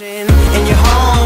in your home.